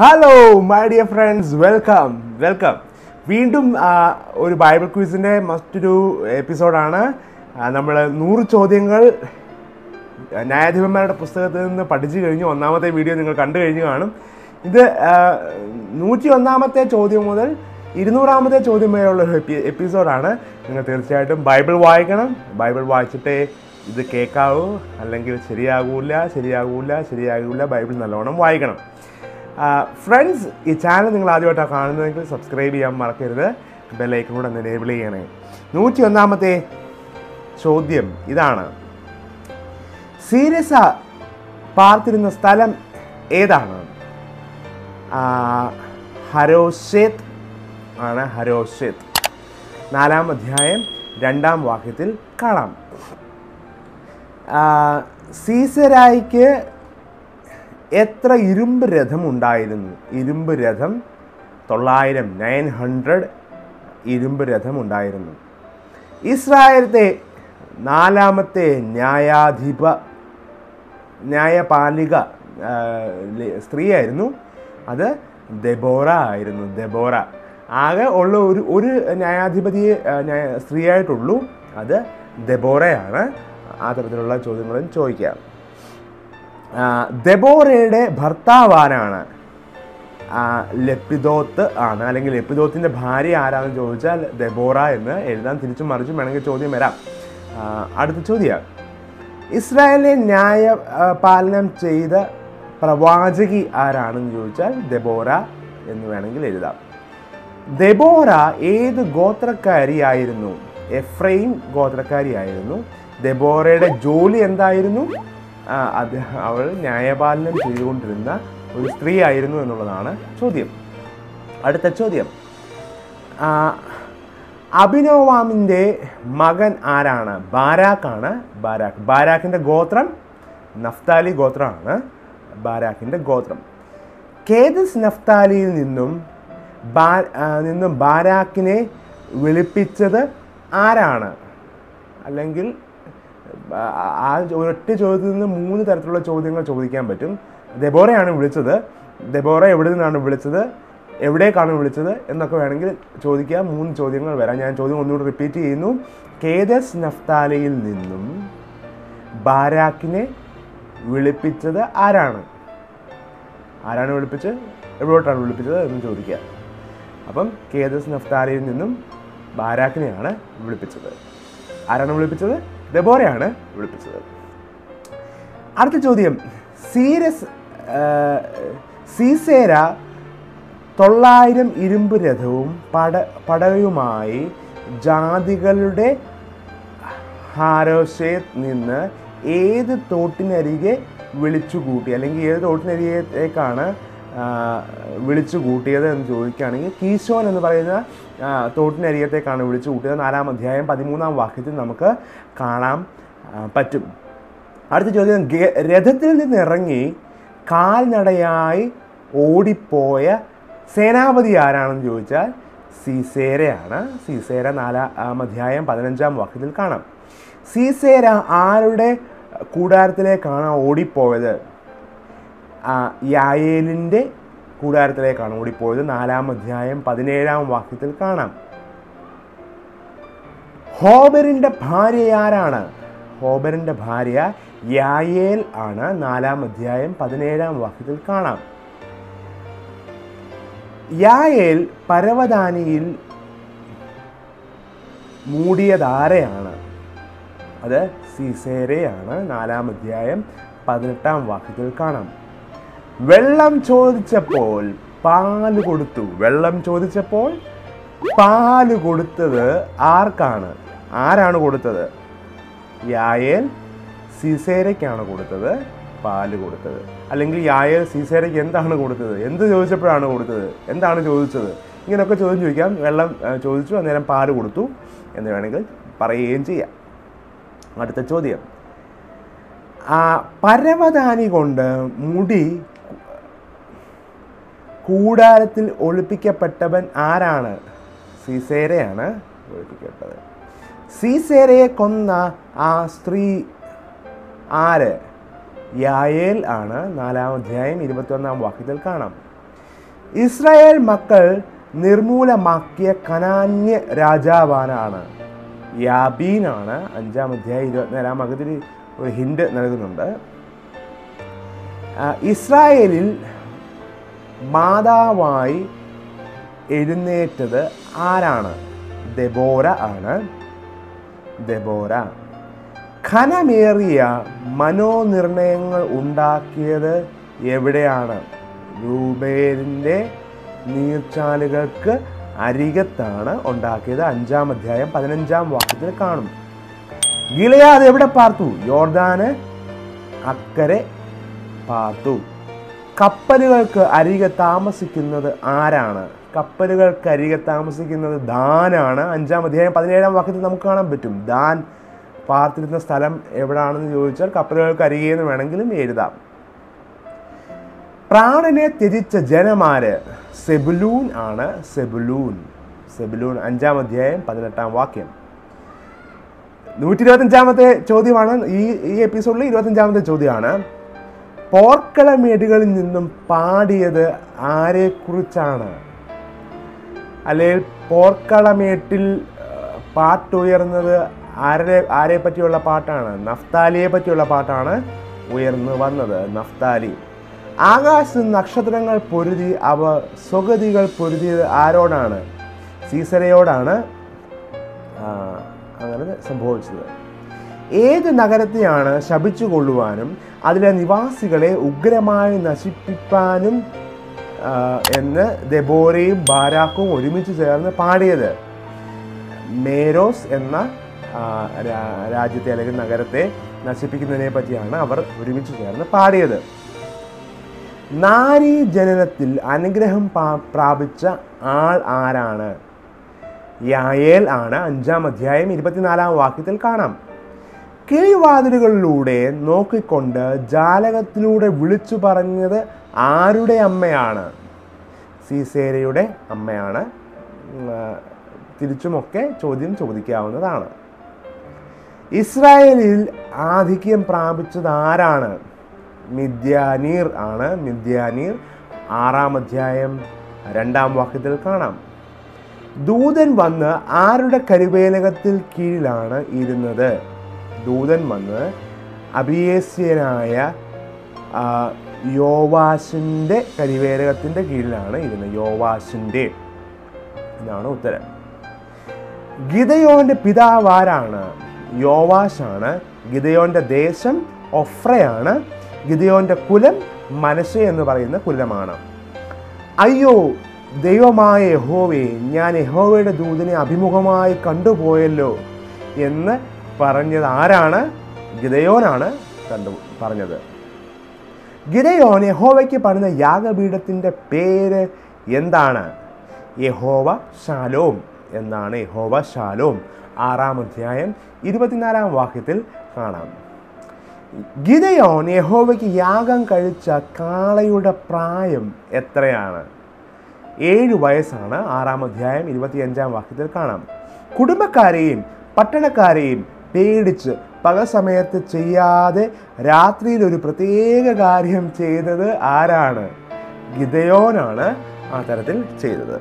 Hello my dear friends welcome welcome വീണ്ടും ഒരു Bible ക്വിസിന്റെ മറ്റൊരു എപ്പിസോഡാണ് നമ്മൾ നൂറ് ചോദ്യങ്ങൾ ന്യായാധിപന്മാരുടെ പുസ്തകത്തിൽ നിന്ന് പഠിച്ചു കഴിഞ്ഞു. ഒന്നാമത്തെ വീഡിയോ നിങ്ങൾ കണ്ടു കഴിഞ്ഞു കാണും. ഇത് നൂറ്റി ഒന്നാമത്തെ ചോദ്യം മുതൽ ഇരുന്നൂറാമത്തെ ചോദ്യം വരെയുള്ള ഒരു എപ്പി എപ്പിസോഡാണ് നിങ്ങൾ തീർച്ചയായിട്ടും ബൈബിൾ വായിക്കണം. ബൈബിൾ വായിച്ചിട്ടേ ഇത് കേൾക്കാവൂ. അല്ലെങ്കിൽ ശരിയാകൂല ശരിയാകൂല ശരിയാകൂല ബൈബിൾ നല്ലോണം വായിക്കണം. ഫ്രണ്ട്സ് ഈ ചാനൽ നിങ്ങൾ ആദ്യമായിട്ടാണ് കാണുന്നതെങ്കിൽ സബ്സ്ക്രൈബ് ചെയ്യാൻ മറക്കരുത്. ബെല്ലൈക്കൺ കൂടെ ഒന്ന് എനേബിൾ ചെയ്യണേ. നൂറ്റി ഒന്നാമത്തെ ചോദ്യം ഇതാണ്. സീരിയസ പാർത്തിരുന്ന സ്ഥലം ഏതാണ്? ആ, ഹരോഷേത്ത് ആണ് ഹരോഷേത്ത് നാലാം അധ്യായം രണ്ടാം വാക്യത്തിൽ കാണാം. സീസരായിക്ക് എത്ര ഇരുമ്പ് രഥം ഉണ്ടായിരുന്നു? ഇരുമ്പ് രഥം തൊള്ളായിരം നയൻ ഹൺഡ്രഡ് ഇരുമ്പ് രഥം ഉണ്ടായിരുന്നു. ഇസ്രായേലത്തെ നാലാമത്തെ ന്യായാധിപ ന്യായപാലിക സ്ത്രീയായിരുന്നു. അത് ദെബോറ ആയിരുന്നു ദെബോറ. ആകെ ഉള്ള ഒരു ഒരു ന്യായാധിപതിയെ സ്ത്രീയായിട്ടുള്ളൂ. അത് ദെബോറയാണ്. ആ തരത്തിലുള്ള ചോദ്യങ്ങളും ചോദിക്കാം. ദെബോറയുടെ ഭർത്താവാരാണ്. ആ, ലെപ്പിദോത്ത് ആണ്. അല്ലെങ്കിൽ ലപ്പിദോത്തിന്റെ ഭാര്യ ആരാണെന്ന് ചോദിച്ചാൽ ദബോറ എന്ന് എഴുതാൻ തിരിച്ചും മറിച്ചും വേണമെങ്കിൽ ചോദ്യം വരാം. അടുത്ത ചോദ്യം. ഇസ്രായേലിനെ ന്യായ പാലനം ചെയ്ത പ്രവാചകി ആരാണെന്ന് ചോദിച്ചാൽ ദബോറ എന്ന് വേണമെങ്കിൽ എഴുതാം. ദബോറ ഏത് ഗോത്രക്കാരിയായിരുന്നു എഫ്രൈം ഗോത്രക്കാരിയായിരുന്നു ദബോറയുടെ ജോലി എന്തായിരുന്നു? അത് അവൾ ന്യായപാലനം ചെയ്തുകൊണ്ടിരുന്ന ഒരു സ്ത്രീ ആയിരുന്നു എന്നുള്ളതാണ് ചോദ്യം. അടുത്ത ചോദ്യം. അഭിനോവാമിന്റെ മകൻ ആരാണ്? ബാരാക്കാണ് ബാരാക്ക്. ബാരാക്കിന്റെ ഗോത്രം നഫ്താലി ഗോത്രമാണ്. ബാരാക്കിന്റെ ഗോത്രം. കേദസ് നഫ്താലിയിൽ നിന്നും ബാ നിന്നും ബാരാക്കിനെ വിളിപ്പിച്ചത് ആരാണ്? അല്ലെങ്കിൽ ആ- ഒരൊറ്റ ചോദ്യത്തിൽ നിന്ന് മൂന്ന് തരത്തിലുള്ള ചോദ്യങ്ങൾ ചോദിക്കാൻ പറ്റും. ദെബോറയാണ് വിളിച്ചത്. ദെബോറ എവിടെ നിന്നാണ് വിളിച്ചത്? എവിടേക്കാണ് വിളിച്ചത്? എന്നൊക്കെ വേണമെങ്കിൽ ചോദിക്കാം. മൂന്ന് ചോദ്യങ്ങൾ വരാം. ഞാൻ ചോദ്യം ഒന്നുകൂടി റിപ്പീറ്റ് ചെയ്യുന്നു. കേദസ് നഫ്താലയിൽ നിന്നും ബാരാക്കിനെ വിളിപ്പിച്ചത് ആരാണ്? ആരാണ് വിളിപ്പിച്ചത്? എവിടോട്ടാണ് വിളിപ്പിച്ചത് എന്ന് ചോദിക്കുക. അപ്പം കേദസ് നഫ്താലയിൽ നിന്നും ബാരാക്കിനെയാണ് വിളിപ്പിച്ചത്. ആരാണ് വിളിപ്പിച്ചത്? ദബോറയാണ് വിളിപ്പിച്ചത്. അടുത്ത ചോദ്യം. സീരസ് സീസേര തൊള്ളായിരം ഇരുമ്പ് രഥവും പട പടയുമായി ജാതികളുടെ ഹാരോഷേത്ത് നിന്ന് ഏത് തോട്ടിനരികെ വിളിച്ചു കൂട്ടി അല്ലെങ്കിൽ ഏത് തോട്ടിനരികേക്കാണ് ആ, വിളിച്ചു കൂട്ടിയത് എന്ന് ചോദിക്കുകയാണെങ്കിൽ കീശോൻ എന്ന് പറയുന്ന തോട്ടിനരികത്തേക്കാണ് വിളിച്ചു കൂട്ടിയത്. നാലാം അധ്യായം പതിമൂന്നാം വാക്യത്തിൽ നമുക്ക് കാണാൻ പറ്റും. അടുത്ത ചോദ്യം രഥത്തിൽ നിന്ന് ഇറങ്ങി കാൽനടയായി ഓടിപ്പോയ സേനാപതി ആരാണെന്ന് ചോദിച്ചാൽ സീസേരയാണ്. സീസേര നാലാം അധ്യായം പതിനഞ്ചാം വാക്യത്തിൽ കാണാം. സീസേര ആരുടെ കൂടാരത്തിലേക്കാണ് ഓടിപ്പോയത്? യായേലിന്റെ കൂടാരത്തിലേക്കാണ് ഓടിപ്പോയത്. നാലാം അധ്യായം പതിനേഴാം വാക്യത്തിൽ കാണാം. ഹോബറിന്റെ ഭാര്യ ആരാണ്? ഹോബറിന്റെ ഭാര്യ യായേൽ ആണ്. നാലാം അധ്യായം പതിനേഴാം വാക്യത്തിൽ കാണാം. യായേൽ പരവതാനിയിൽ മൂടിയതാരെയാണ്? അത് സിസേരയാണ്. നാലാം അധ്യായം പതിനെട്ടാം വാക്യത്തിൽ കാണാം. വെള്ളം ചോദിച്ചപ്പോൾ പാൽ കൊടുത്തു. വെള്ളം ചോദിച്ചപ്പോൾ പാൽ കൊടുത്തത് ആർക്കാണ്? ആരാണ് കൊടുത്തത്? യായേൽ സിസേരയ്ക്കാണ് കൊടുത്തത് പാൽ കൊടുത്തത്. അല്ലെങ്കിൽ യായേൽ സിസേരയ്ക്ക് എന്താണ് കൊടുത്തത്? എന്ത് ചോദിച്ചപ്പോഴാണ് കൊടുത്തത്? എന്താണ് ചോദിച്ചത്? ഇങ്ങനെയൊക്കെ ചോദ്യം ചോദിക്കാം. വെള്ളം ചോദിച്ചു അന്നേരം പാൽ കൊടുത്തു എന്ന് വേണമെങ്കിൽ പറയുകയും ചെയ്യാം. അടുത്ത ചോദ്യം. ആ പരവതാനി കൊണ്ട് മുടി കൂടാരത്തിൽ ഒളിപ്പിക്കപ്പെട്ടവൻ ആരാണ്? സീസേരയാണ് ഒളിപ്പിക്കപ്പെട്ടത്. സീസേരയെ കൊന്ന ആ സ്ത്രീ ആര്? യായേൽ ആണ്. നാലാം അധ്യായം ഇരുപത്തിയൊന്നാം വാക്യത്തിൽ കാണാം. ഇസ്രായേൽ മക്കൾ നിർമൂലമാക്കിയ കനാന്യ രാജാവാനാണ്. യാബീനാണ് അഞ്ചാം അധ്യായം ഇരുപത്തിനാലാം വാക്യത്തിൽ ഒരു ഹിൻഡ് നൽകുന്നുണ്ട്. ഇസ്രായേലിൽ മാതാവായി എഴുന്നേറ്റത് ആരാണ്? ദബോര ആണ്. ദബോര ഖനമേറിയ മനോനിർണയങ്ങൾ ഉണ്ടാക്കിയത് എവിടെയാണ്? രൂപേരിന്റെ നീർച്ചാലുകൾക്ക് അരികത്താണ് ഉണ്ടാക്കിയത്. അഞ്ചാം അധ്യായം പതിനഞ്ചാം വാക്യത്തിൽ കാണും ഗിളയാതെ എവിടെ പാർത്തു? യോർദാന് അക്കരെ പാർത്തു. കപ്പലുകൾക്ക് അരികെ താമസിക്കുന്നത് ആരാണ്? കപ്പലുകൾക്ക് അരികെ താമസിക്കുന്നത് ദാനാണ്. അഞ്ചാം അധ്യായം പതിനേഴാം വാക്യത്തിൽ നമുക്ക് കാണാൻ പറ്റും. ദാൻ പാർത്തിരുന്ന സ്ഥലം എവിടാണെന്ന് ചോദിച്ചാൽ കപ്പലുകൾക്ക് അരികെ എന്ന് വേണമെങ്കിലും എഴുതാം. പ്രാണനെ ത്യജിച്ച ജനമാര് സെബുലൂൻ ആണ്. സെബുലൂൻ. സെബുലൂൻ അഞ്ചാം അധ്യായം പതിനെട്ടാം വാക്യം. നൂറ്റി ഇരുപത്തഞ്ചാമത്തെ ചോദ്യമാണ് ഈ ഈ എപ്പിസോഡിൽ ഇരുപത്തഞ്ചാമത്തെ ചോദ്യമാണ്. പോർക്കളമേടുകളിൽ നിന്നും പാടിയത് ആരെക്കുറിച്ചാണ്? അല്ലെങ്കിൽ പോർക്കളമേട്ടിൽ പാട്ടുയർന്നത് ആരെ ആരെ പറ്റിയുള്ള പാട്ടാണ്? നഫ്താലിയെ പറ്റിയുള്ള പാട്ടാണ് ഉയർന്നു വന്നത് നഫ്താലി. ആകാശ നക്ഷത്രങ്ങൾ പൊരുതി അവ സ്വഗതികൾ പൊരുതിയത് ആരോടാണ്? സീസരയോടാണ് അങ്ങനെ സംഭവിച്ചത്. ഏത് നഗരത്തെയാണ് ശപിച്ചു കൊള്ളുവാനും അതിലെ നിവാസികളെ ഉഗ്രമായി നശിപ്പിക്കാനും എന്ന് ദെബോരയും ബാരാക്കും ഒരുമിച്ച് ചേർന്ന് പാടിയത്. മേരോസ് എന്ന രാജ്യത്തെ അല്ലെങ്കിൽ നഗരത്തെ നശിപ്പിക്കുന്നതിനെ പറ്റിയാണ് അവർ ഒരുമിച്ച് ചേർന്ന് പാടിയത്. നാരി ജനനത്തിൽ അനുഗ്രഹം പ്രാപിച്ച ആൾ ആരാണ്? യായേൽ ആണ്. അഞ്ചാം അധ്യായം ഇരുപത്തിനാലാം വാക്യത്തിൽ കാണാം. കീഴ്വാതിലുകളിലൂടെ നോക്കിക്കൊണ്ട് ജാലകത്തിലൂടെ വിളിച്ചു പറഞ്ഞത് ആരുടെ അമ്മയാണ്? സീസേരയുടെ അമ്മയാണ്. തിരിച്ചുമൊക്കെ ചോദ്യം ചോദിക്കാവുന്നതാണ്. ഇസ്രായേലിൽ ആധിക്യം പ്രാപിച്ചത് ആരാണ്? മിദ്യാനീർ ആണ്. മിദ്യാനീർ ആറാം അധ്യായം രണ്ടാം വാക്യത്തിൽ കാണാം. ദൂതൻ വന്ന് ആരുടെ കരുവേലകത്തിൽ കീഴിലാണ് ഇരുന്നത്? ദൂതൻ വന്ന് അഭിയേസ്യനായ യോവാശിന്റെ കരിവേരകത്തിന്റെ കീഴിലാണ് ഇരുന്നത്. യോവാശിന്റെ ഇതാണ് ഉത്തരം. ഗിതയോന്റെ പിതാവ് ആരാണ്? യോവാശാണ്. ഗിതയോന്റെ ദേശം ഒഫ്രയാണ്. ഗിതയോന്റെ കുലം മനശ എന്ന് പറയുന്ന കുലമാണ്. അയ്യോ ദൈവമായ യഹോവേ ഞാൻ യഹോവയുടെ ദൂതനെ അഭിമുഖമായി കണ്ടുപോയല്ലോ എന്ന് പറഞ്ഞത് ആരാണ്? ഗിതയോനാണ് കണ്ടു പറഞ്ഞത്. ഗിതയോൻ യഹോവയ്ക്ക് പണിത യാഗപീഠത്തിന്റെ പേര് എന്താണ്? യഹോവ ശാലോം എന്നാണ് യഹോവ ശാലോം. ആറാം അധ്യായം ഇരുപത്തിനാലാം വാക്യത്തിൽ കാണാം. ഗിതയോൻ യഹോവയ്ക്ക് യാഗം കഴിച്ച കാളയുടെ പ്രായം എത്രയാണ്? ഏഴ് വയസ്സാണ് ആറാം അധ്യായം ഇരുപത്തിയഞ്ചാം വാക്യത്തിൽ കാണാം. കുടുംബക്കാരെയും പട്ടണക്കാരെയും പേടിച്ച് പകൽ സമയത്ത് ചെയ്യാതെ രാത്രിയിൽ ഒരു പ്രത്യേക കാര്യം ചെയ്തത് ആരാണ്? ഗിതയോനാണ് ആ തരത്തിൽ ചെയ്തത്.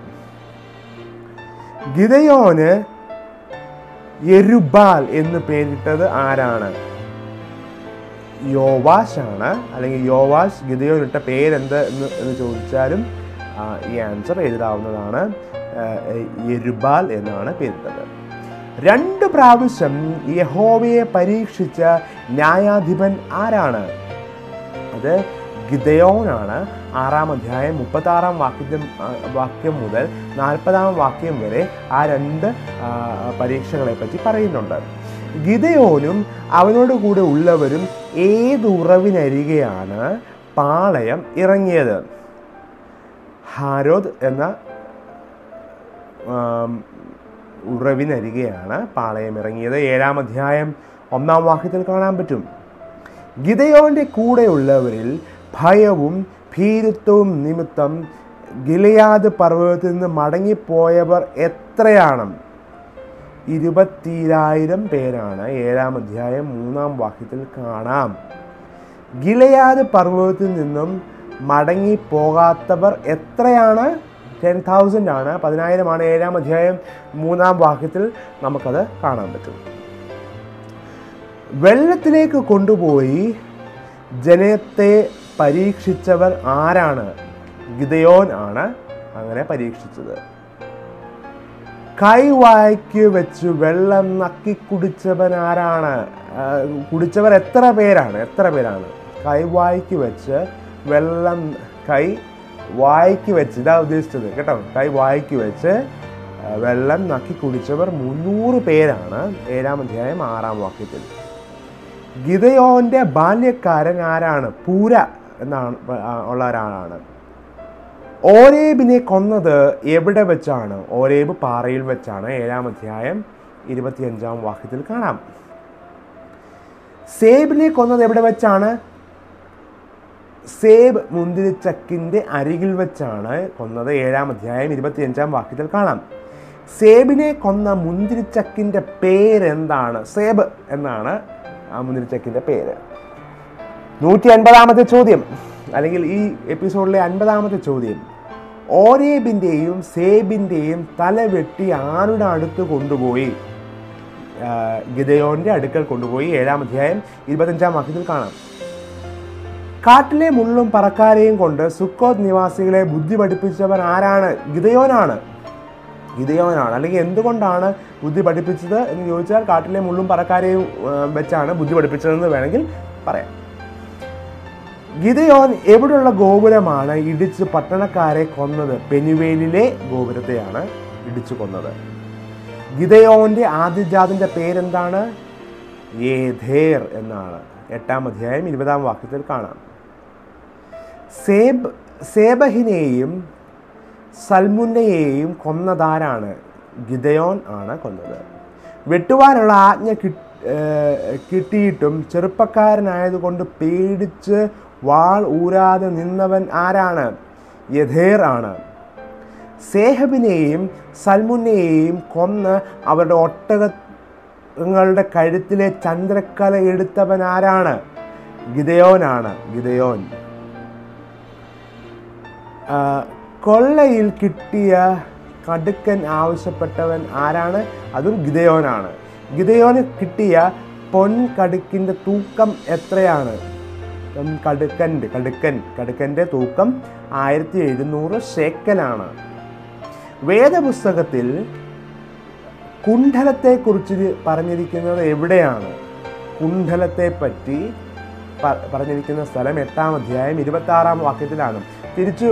ഗിതയോന് എരുബാൽ എന്ന് പേരിട്ടത് ആരാണ്? യോവാഷ് ആണ് അല്ലെങ്കിൽ യോവാഷ് ഗിതയോനിട്ട പേരെന്ത് എന്ന് എന്ന് ചോദിച്ചാലും ഈ ആൻസർ എഴുതാവുന്നതാണ് എരുബാൽ എന്നാണ് പേരിട്ടത്. രണ്ട് പ്രാവശ്യം യഹോവയെ പരീക്ഷിച്ച ന്യായാധിപൻ ആരാണ്? അത് ഗിദയോനാണ്. ആറാം അധ്യായം മുപ്പത്താറാം ആ, വാക്യം മുതൽ നാൽപ്പതാം വാക്യം വരെ ആ രണ്ട് പരീക്ഷകളെ പറ്റി പറയുന്നുണ്ട്. ഗിതയോനും അവനോട് കൂടെ ഉള്ളവരും ഏത് ഉറവിനരികെയാണ് പാളയം ഇറങ്ങിയത്? ഹാരോദ് എന്ന ഉറവിനരികെയാണ് പാളയം ഇറങ്ങിയത്. ഏഴാം അധ്യായം ഒന്നാം വാക്യത്തിൽ കാണാൻ പറ്റും. ഗിതയോന്റെ കൂടെയുള്ളവരിൽ ഭയവും ഭീരുത്വവും നിമിത്തം ഗിലയാദ് പർവതത്തിൽ നിന്ന് മടങ്ങിപ്പോയവർ എത്രയാണ്? ഇരുപത്തിരായിരം പേരാണ്. ഏഴാം അധ്യായം മൂന്നാം വാക്യത്തിൽ കാണാം. ഗിലയാദ് പർവതത്തിൽ നിന്നും മടങ്ങിപ്പോകാത്തവർ എത്രയാണ്? ടെൻ തൗസൻഡ് ആണ്. പതിനായിരമാണ് ഏഴാം അധ്യായം മൂന്നാം വാക്യത്തിൽ നമുക്കത് കാണാൻ പറ്റും. വെള്ളത്തിലേക്ക് കൊണ്ടുപോയി ജനത്തെ പരീക്ഷിച്ചവർ ആരാണ്? ഗിതയോൻ ആണ് അങ്ങനെ പരീക്ഷിച്ചത്. കൈവായ്ക്ക് വെച്ച് വെള്ളം നക്കി കുടിച്ചവൻ ആരാണ്? കുടിച്ചവർ എത്ര പേരാണ്? എത്ര പേരാണ്? കൈവായ്ക്ക് വെച്ച് വെള്ളം കൈ വായ്ക്ക് വെച്ച് ഇതാ ഉദ്ദേശിച്ചത് കേട്ടോ. കൈ വായ്ക്ക് വെച്ച് വെള്ളം നക്കി കുടിച്ചവർ മുന്നൂറ് പേരാണ് ഏഴാം അധ്യായം ആറാം വാക്യത്തിൽ. ഗിതയോന്റെ ബാല്യക്കാരൻ ആരാണ്? പൂര എന്നാണ് ഉള്ള ഒരാളാണ്. ഓരേബിനെ കൊന്നത് എവിടെ വെച്ചാണ്? ഓരേബ് പാറയിൽ വെച്ചാണ്. ഏഴാം അധ്യായം ഇരുപത്തിയഞ്ചാം വാക്യത്തിൽ കാണാം. സേബിനെ കൊന്നത് എവിടെ വെച്ചാണ്? സേബ് മുന്തിരിച്ചക്കിന്റെ അരികിൽ വെച്ചാണ് കൊന്നത് ഏഴാം അധ്യായം ഇരുപത്തിയഞ്ചാം വാക്യത്തിൽ കാണാം. സേബിനെ കൊന്ന മുന്തിരിച്ചക്കിന്റെ പേരെന്താണ്? സേബ് എന്നാണ് ആ മുന്തിരിച്ചക്കിന്റെ പേര്. നൂറ്റി അൻപതാമത്തെ ചോദ്യം അല്ലെങ്കിൽ ഈ എപ്പിസോഡിലെ അൻപതാമത്തെ ചോദ്യം. ഓരേബിന്റെയും സേബിന്റെയും തല വെട്ടി ആരുടെ അടുത്ത് കൊണ്ടുപോയി? ഗിതയോന്റെ അടുക്കൽ കൊണ്ടുപോയി. ഏഴാം അധ്യായം ഇരുപത്തഞ്ചാം വാക്യത്തിൽ കാണാം. കാട്ടിലെ മുള്ളും പറക്കാരെയും കൊണ്ട് സുക്കോത്ത് നിവാസികളെ ബുദ്ധി പഠിപ്പിച്ചവൻ ആരാണ്? ഗിതയോനാണ്. ഗിതയോനാണ്. അല്ലെങ്കിൽ എന്തുകൊണ്ടാണ് ബുദ്ധി പഠിപ്പിച്ചത് എന്ന് ചോദിച്ചാൽ കാട്ടിലെ മുള്ളും പറക്കാരെയും വെച്ചാണ് ബുദ്ധി പഠിപ്പിച്ചതെന്ന് വേണമെങ്കിൽ പറയാം. ഗിതയോൻ എവിടെയുള്ള ഗോപുരമാണ് ഇടിച്ച് പട്ടണക്കാരെ കൊന്നത്? പെനുവേലിലെ ഗോപുരത്തെയാണ് ഇടിച്ചു കൊന്നത്. ഗിദയോന്റെ ആദ്യജാതിന്റെ പേരെന്താണ്? ഏധേർ എന്നാണ്. എട്ടാം അധ്യായം ഇരുപതാം വാക്യത്തിൽ കാണാം. സേബ് സേബഹിനെയും സൽമുന്നയെയും കൊന്നതാരാണ്? ഗിദയോൻ ആണ് കൊന്നത്. വെട്ടുവാനുള്ള ആജ്ഞ കിട്ട് കിട്ടിയിട്ടും ചെറുപ്പക്കാരനായതുകൊണ്ട് പേടിച്ച് വാൾ ഊരാതെ നിന്നവൻ ആരാണ്? യഥേർ ആണ്. സേഹബിനെയും സൽമുന്നെയെയും കൊന്ന് അവരുടെ ഒട്ടകങ്ങളുടെ കഴുത്തിലെ ചന്ദ്രക്കല എടുത്തവൻ ആരാണ്? ഗിതയോനാണ് ഗിതയോൻ കൊള്ളയിൽ കിട്ടിയ കടുക്കൻ ആവശ്യപ്പെട്ടവൻ ആരാണ്? അതും ഗിതയോനാണ് ഗിതയോന് കിട്ടിയ പൊൻ കടുക്കിന്റെ തൂക്കം എത്രയാണ്? കടുക്കന്റെ കടുക്കൻ കടുക്കന്റെ തൂക്കം ആയിരത്തി എഴുന്നൂറ് ഷേക്കനാണ് വേദപുസ്തകത്തിൽ കുണ്ഡലത്തെക്കുറിച്ച് പറഞ്ഞിരിക്കുന്നത് എവിടെയാണ്? കുണ്ഠലത്തെ പറ്റി പറഞ്ഞിരിക്കുന്ന സ്ഥലം എട്ടാം അധ്യായം ഇരുപത്തി ആറാം വാക്യത്തിലാണ്. തിരിച്ചു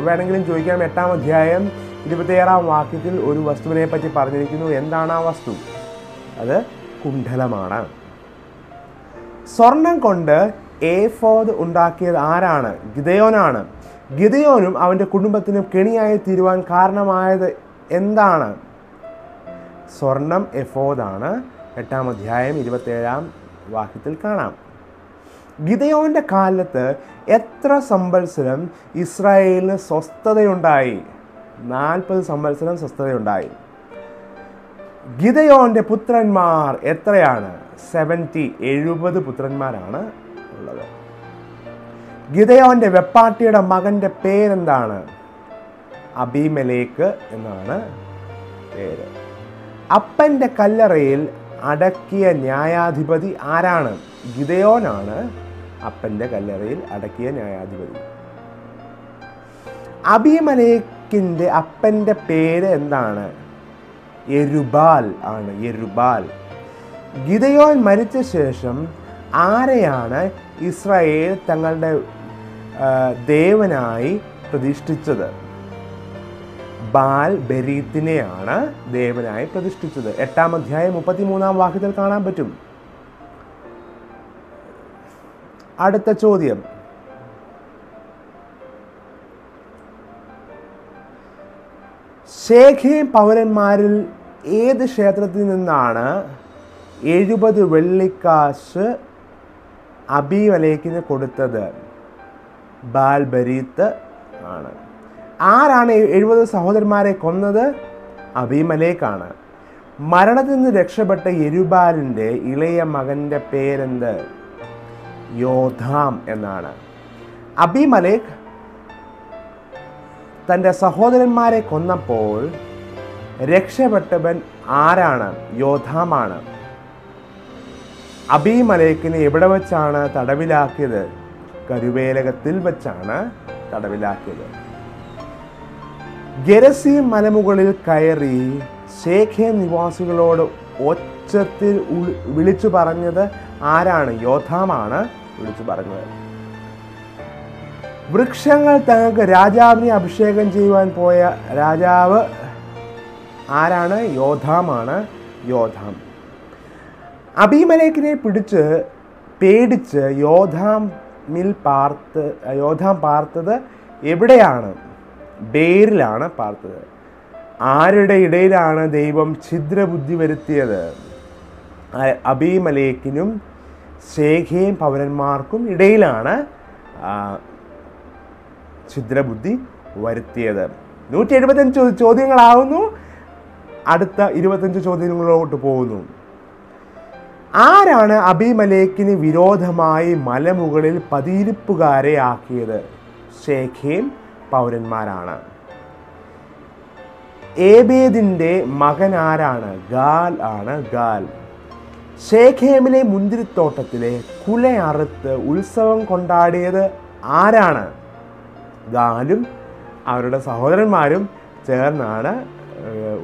വേണമെങ്കിലും ചോദിക്കാം. എട്ടാം അധ്യായം ഇരുപത്തിയേഴാം വാക്യത്തിൽ ഒരു വസ്തുവിനെ പറ്റി പറഞ്ഞിരിക്കുന്നു. എന്താണ് ആ വസ്തു? അത് കുണ്ഡലമാണ് സ്വർണം കൊണ്ട് ഏഫോദ് ഉണ്ടാക്കിയത് ആരാണ്? ഗിതയോനാണ് ഗിതയോനും അവന്റെ കുടുംബത്തിനും കെണിയായി തീരുവാൻ കാരണമായത് എന്താണ്? സ്വർണം എഫോദാണ്. എട്ടാം അധ്യായം ഇരുപത്തേഴാം വാക്യത്തിൽ കാണാം. ഗിദയോന്റെ കാലത്ത് എത്ര സംവത്സരം ഇസ്രായേലിന് സ്വസ്ഥതയുണ്ടായി? നാൽപ്പത് സംവത്സരം സ്വസ്ഥതയുണ്ടായി. ഗിതയോന്റെ പുത്രന്മാർ എത്രയാണ്? സെവന്റി എഴുപത് പുത്രന്മാരാണ് ഉള്ളത്. ഗിതയോന്റെ വെപ്പാട്ടിയുടെ മകന്റെ പേരെന്താണ്? അബിമലേക്ക് എന്നാണ് പേര്. അപ്പന്റെ കല്ലറയിൽ അടക്കിയ ന്യായാധിപതി ആരാണ്? ഗിദയോനാണ് അപ്പന്റെ കല്ലറയിൽ അടക്കിയ ന്യായാധിപതി. അഭിമലേക്കിന്റെ അപ്പന്റെ പേര് എന്താണ്? എരുബാൽ ആണ് എരുബാൽ. ഗിതയോൻ മരിച്ച ശേഷം ആരെയാണ് ഇസ്രായേൽ തങ്ങളുടെ ദേവനായി പ്രതിഷ്ഠിച്ചത്? ബാൽ ബരീത്തിനെയാണ് ദേവനായി പ്രതിഷ്ഠിച്ചത്. എട്ടാം അധ്യായം മുപ്പത്തിമൂന്നാം വാക്യത്തിൽ കാണാൻ പറ്റും. അടുത്ത ചോദ്യം. ശേഖി പൗരന്മാരിൽ ഏത് ക്ഷേത്രത്തിൽ നിന്നാണ് എഴുപത് വെള്ളിക്കാശ് അബിവലേക്കിന് കൊടുത്തത്? ബാൽബരീത്ത് ആണ്. ആരാണ് എഴുപത് സഹോദരന്മാരെ കൊന്നത്? അബിമലേക്കാണ്. മരണത്തിൽ നിന്ന് രക്ഷപ്പെട്ട എരുബാലിന്റെ ഇളയ മകന്റെ പേരെന്ത്? യോധാം എന്നാണ്. അബിമലേഖ് തന്റെ സഹോദരന്മാരെ കൊന്നപ്പോൾ രക്ഷപ്പെട്ടവൻ ആരാണ്? യോധാമാണ് അബിമലേഖിനെ എവിടെ വെച്ചാണ് തടവിലാക്കിയത്? കരുവേലകത്തിൽ വെച്ചാണ് തടവിലാക്കിയത്. ഗരസി മലമുകളിൽ കയറി ശേഖേ നിവാസികളോട് ഒച്ചത്തിൽ വിളിച്ചു പറഞ്ഞത് ആരാണ്? യോധാമാണ് വിളിച്ചു പറഞ്ഞത്. വൃക്ഷങ്ങൾ തങ്ങൾക്ക് രാജാവിനെ അഭിഷേകം ചെയ്യുവാൻ പോയ രാജാവ് ആരാണ്? യോധാമാണ് യോധാം അഭിമലേഖിനെ പിടിച്ച് പേടിച്ച് യോധാമിൽ പാർത്ത് യോധാം പാർത്തത് എവിടെയാണ്? ബേരിലാണ് പാർത്തത്. ആരുടെ ഇടയിലാണ് ദൈവം ഛിദ്രബുദ്ധി വരുത്തിയത്? അബീമലേക്കിനും ശേഖയും പൗരന്മാർക്കും ഇടയിലാണ് ഛിദ്രബുദ്ധി വരുത്തിയത്. നൂറ്റി എഴുപത്തഞ്ച് ചോദ്യങ്ങളാവുന്നു. അടുത്ത ഇരുപത്തഞ്ച് ചോദ്യങ്ങളിലോട്ട് പോകുന്നു. ആരാണ് അബിമലേക്കിന് വിരോധമായി മലമുകളിൽ പതിയിരിപ്പുകാരെ ആക്കിയത്? ശേഖയും പൗരന്മാരാണ്. ഏബേദിന്റെ മകൻ ആരാണ് ഗാൽ ആണ്. ഗാൽ. ഷേഖേമിലെ മുന്തിരിത്തോട്ടത്തിലെ കുല അറുത്ത് ഉത്സവം കൊണ്ടാടിയത് ആരാണ്? ഗാലും അവരുടെ സഹോദരന്മാരും ചേർന്നാണ്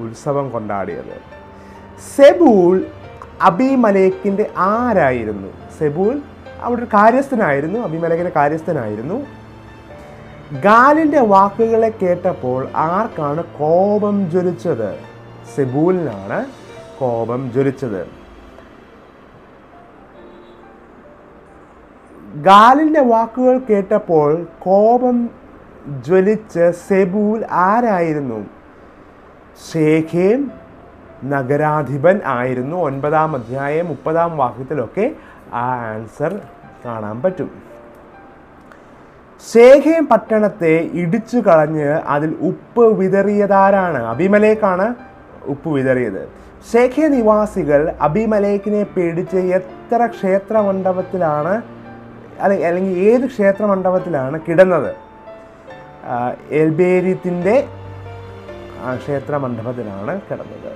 ഉത്സവം കൊണ്ടാടിയത്. സെബൂൾ അബിമലേക്കിന്റെ ആരായിരുന്നു? സെബൂൾ അവിടെ ഒരു കാര്യസ്ഥനായിരുന്നു അബിമലേക്കിന്റെ കാര്യസ്ഥനായിരുന്നു. ഗാലിന്റെ വാക്കുകളെ കേട്ടപ്പോൾ ആർക്കാണ് കോപം ജ്വലിച്ചത്? സെബൂലിനാണ് കോപം ജ്വലിച്ചത്. ഗാലിന്റെ വാക്കുകൾ കേട്ടപ്പോൾ കോപം ജ്വലിച്ച് സെബൂൽ ആരായിരുന്നു? ഷേഖേം നഗരാധിപൻ ആയിരുന്നു. ഒൻപതാം അധ്യായം മുപ്പതാം വാക്യത്തിലൊക്കെ ആ ആൻസർ കാണാൻ പറ്റും. ശേഖേം പട്ടണത്തെ ഇടിച്ചു കളഞ്ഞ് അതിൽ ഉപ്പ് വിതറിയതാരാണ്? അഭിമലേക്കാണ് ഉപ്പ് വിതറിയത്. ശേഖേ നിവാസികൾ അഭിമലേക്കിനെ പേടിച്ച് എത്ര ക്ഷേത്ര മണ്ഡപത്തിലാണ് അല്ലെങ്കിൽ ഏത് ക്ഷേത്ര മണ്ഡപത്തിലാണ് കിടന്നത് എൽബേരിത്തിന്റെ ക്ഷേത്ര മണ്ഡപത്തിലാണ് കിടന്നത്.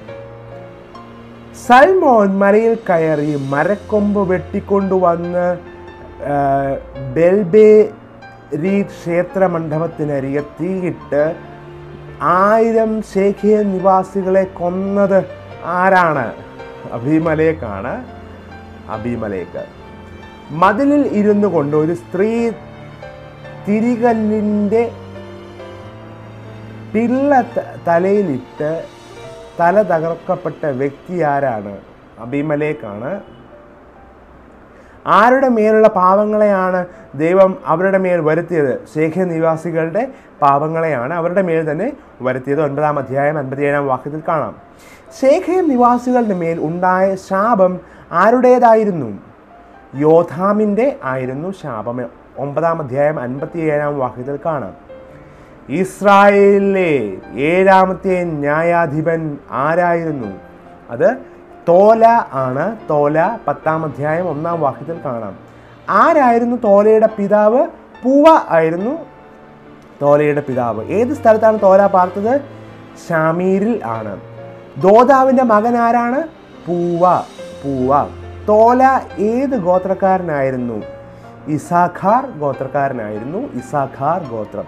സൽമോൻ മലയിൽ കയറി മരക്കൊമ്പ് വെട്ടിക്കൊണ്ടുവന്ന് ബെൽബേരി ക്ഷേത്ര മണ്ഡപത്തിനരികെ തീയിട്ട് ആയിരം ശേഖിയ നിവാസികളെ കൊന്നത് ആരാണ്? അഭിമലേക്കാണ് അഭിമലേക്ക് മതിലിൽ ഇരുന്നു കൊണ്ട് ഒരു സ്ത്രീ തിരികല്ലിന്റെ പിള്ള തലയിലിട്ട് തല തകർക്കപ്പെട്ട വ്യക്തി ആരാണ്? അഭിമലേക്കാണ് ആരുടെ മേലുള്ള പാവങ്ങളെയാണ് ദൈവം അവരുടെ മേൽ വരുത്തിയത്? ശേഖ നിവാസികളുടെ പാവങ്ങളെയാണ് അവരുടെ മേൽ തന്നെ വരുത്തിയത്. ഒൻപതാം അധ്യായം അൻപത്തിയേഴാം വാക്യത്തിൽ കാണാം. ശേഖയം നിവാസികളുടെ മേൽ ഉണ്ടായ ശാപം ആരുടേതായിരുന്നു? യോധാമിന്റെ ആയിരുന്നു ശാപം. ഒമ്പതാം അധ്യായം അൻപത്തി ഏഴാം വാക്യത്തിൽ കാണാം. ഇസ്രായേലിലെ ഏഴാമത്തെ ന്യായാധിപൻ ആരായിരുന്നു? അത് തോല ആണ്. തോല പത്താം അധ്യായം ഒന്നാം വാക്യത്തിൽ കാണാം. ആരായിരുന്നു തോലയുടെ പിതാവ്? പൂവ ആയിരുന്നു തോലയുടെ പിതാവ്. ഏത് സ്ഥലത്താണ് തോല പാർത്തത്? ഷാമീരിൽ ആണ്. ദോതാവിന്റെ മകൻ ആരാണ്? പൂവ. പൂവ. തോല ഏത് ഗോത്രക്കാരനായിരുന്നു? ഇസാഖാർ ഗോത്രക്കാരനായിരുന്നു. ഇസാഖാർ ഗോത്രം.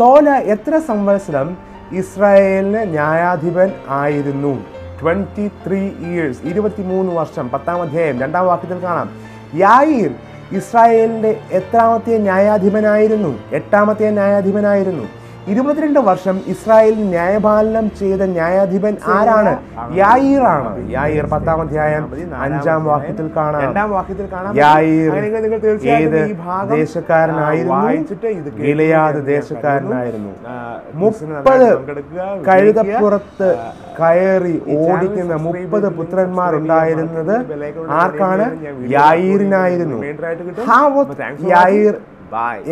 തോല എത്ര സംവത്സരം ഇസ്രായേലിന് ന്യായാധിപൻ ആയിരുന്നു? ട്വന്റി ത്രീ ഇയേഴ്സ് ഇരുപത്തിമൂന്ന് വർഷം. പത്താം അധ്യായം. രണ്ടാം വാക്യത്തിൽ കാണാം. യായിർ ഇസ്രായേലിന്റെ എത്രാമത്തെ ന്യായാധിപനായിരുന്നു? എട്ടാമത്തെ ന്യായാധിപനായിരുന്നു. ഇരുപത്തിരണ്ട് വർഷം ഇസ്രായേലിൽ ന്യായപാലനം ചെയ്ത ന്യായാധിപൻ ആരാണ്? യായിർ ആണ് യായിർ പത്താം അധ്യായം അഞ്ചാം വാക്യത്തിൽ കാണാം. രണ്ടാം വാക്യത്തിൽ കാണാം. യായിർ ഏത് ദേശക്കാരനായിരുന്നു? ഗിലയാദ് ദേശക്കാരനായിരുന്നു. മുപ്പത്. കഴുതപ്പുറത്ത് കയറി ഓടിക്കുന്ന മുപ്പത് പുത്രന്മാർ ബെല്ലൈക്കൺ ആർക്കാണ്? യായിറിനായിരുന്നു. യായീർ?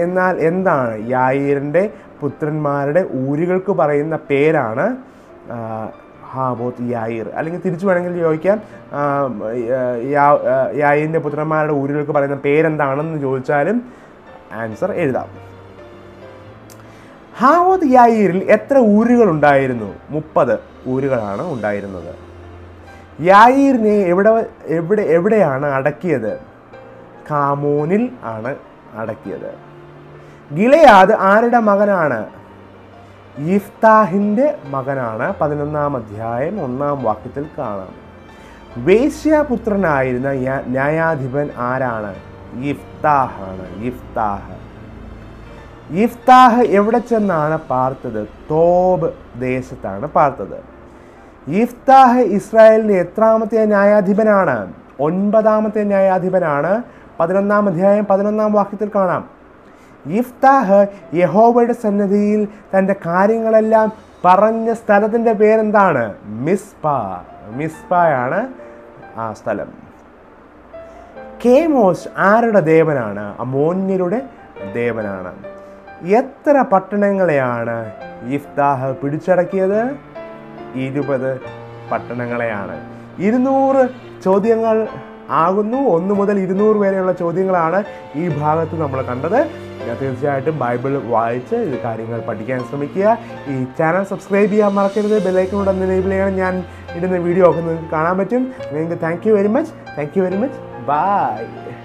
എന്നാൽ എന്താണ് യായീറിന്റെ പുത്രന്മാരുടെ ഊരുകൾക്ക് പറയുന്ന പേരാണ് ഹാബോത്ത് യായിർ. അല്ലെങ്കിൽ തിരിച്ചു വേണമെങ്കിൽ ചോദിക്കാം യായിരിന്റെ പുത്രന്മാരുടെ ഊരുകൾക്ക് പറയുന്ന പേരെന്താണെന്ന് ചോദിച്ചാലും ആൻസർ എഴുതാം. ഹാവോത് യായിരിൽ എത്ര ഊരുകൾ ഉണ്ടായിരുന്നു? മുപ്പത് ഊരുകളാണ് ഉണ്ടായിരുന്നത്. യായിരിനെ എവിടെ എവിടെ എവിടെയാണ് അടക്കിയത്? കാമോനിൽ ആണ് അടക്കിയത്. ഗിലയാദ് ആരുടെ മകനാണ്? ഇഫ്താഹിന്റെ മകനാണ്. പതിനൊന്നാം അധ്യായം ഒന്നാം വാക്യത്തിൽ കാണാം. വേശ്യാപുത്രനായിരുന്ന ന്യാ- ന്യായാധിപൻ ആരാണ്? ഇഫ്താഹാണ് ഇഫ്താഹ് ഇഫ്താഹ് എവിടെ ചെന്നാണ് പാർത്തത്? തോബ് ദേശത്താണ് പാർത്തത്. ഇഫ്താഹ് ഇസ്രായേലിന്റെ എത്രാമത്തെ ന്യായാധിപനാണ്? ഒൻപതാമത്തെ ന്യായാധിപനാണ്. പതിനൊന്നാം അധ്യായം പതിനൊന്നാം വാക്യത്തിൽ കാണാം. ഇഫ്താഹ് യഹോവയുടെ സന്നദ്ധിയിൽ തന്റെ കാര്യങ്ങളെല്ലാം പറഞ്ഞ സ്ഥലത്തിന്റെ പേരെന്താണ്? മിസ്പ. മിസ്പയാണ് ആ സ്ഥലം. കേമോസ് ആരുടെ ദേവനാണ്? അമോന്യരുടെ ദേവനാണ്. എത്ര പട്ടണങ്ങളെയാണ് ഇഫ്താഹ് പിടിച്ചടക്കിയത്? ഇരുപത് പട്ടണങ്ങളെയാണ്. ഇരുന്നൂറ് ചോദ്യങ്ങൾ ആകുന്നു. ഒന്ന് മുതൽ ഇരുന്നൂറ് വരെയുള്ള ചോദ്യങ്ങളാണ് ഈ ഭാഗത്ത് നമ്മൾ കണ്ടത്. തീർച്ചയായിട്ടും ബൈബിൾ വായിച്ച് ഇത് കാര്യങ്ങൾ പഠിക്കാൻ ശ്രമിക്കുക. ഈ ചാനൽ സബ്സ്ക്രൈബ് ചെയ്യാൻ മറക്കരുത്. ബെല്ലൈക്കോട് ഒന്ന് എനേബിൾ ഞാൻ ഇടുന്ന വീഡിയോ ഒക്കെ നിങ്ങൾക്ക് കാണാൻ പറ്റും. നിങ്ങൾക്ക് thank you very much thank you very much bye